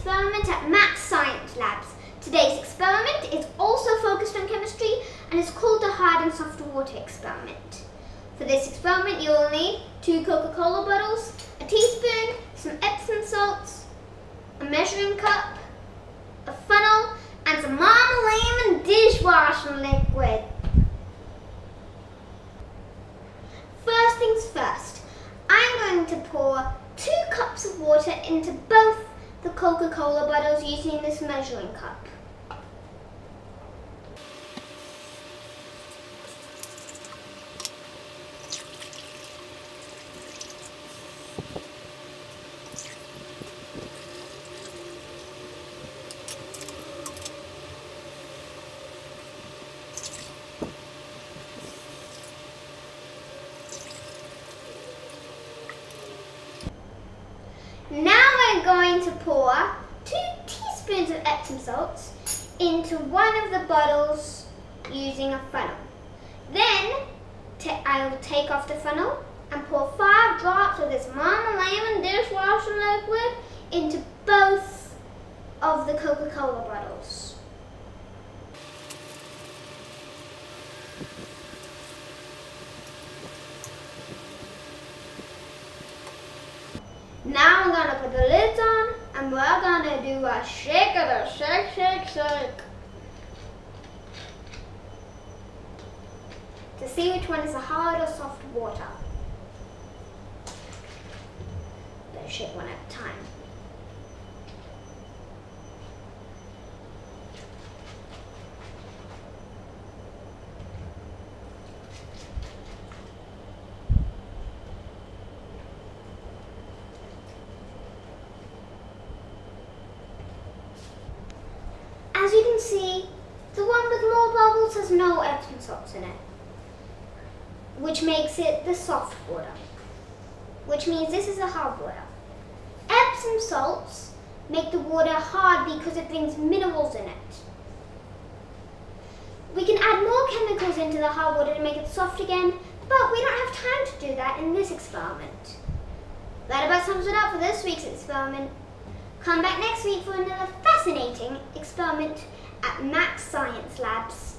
experiment at Max Science Labs. Today's experiment is also focused on chemistry and is called the hard and soft water experiment. For this experiment you will need two Coca-Cola bottles, a teaspoon, some Epsom salts, a measuring cup, a funnel and some Mama Lemon and dishwashing liquid. First things first, I'm going to pour two cups of water into both the Coca-Cola bottles using this measuring cup. Now we're going to pour two teaspoons of Epsom salts into one of the bottles using a funnel. Then I will take off the funnel and pour five drops of this Mama Lemon dishwasher liquid into both of the Coca-Cola bottles. Now I'm gonna put the lids on and we're gonna do a shake of a shake, shake, shake. To see which one is the hard or soft water. Better shake one at a time. As you can see, the one with more bubbles has no Epsom salts in it, which makes it the soft water, which means this is the hard water. Epsom salts make the water hard because it brings minerals in it. We can add more chemicals into the hard water to make it soft again, but we don't have time to do that in this experiment. That about sums it up for this week's experiment. Come back next week for another fascinating experiment at Max Science Labs.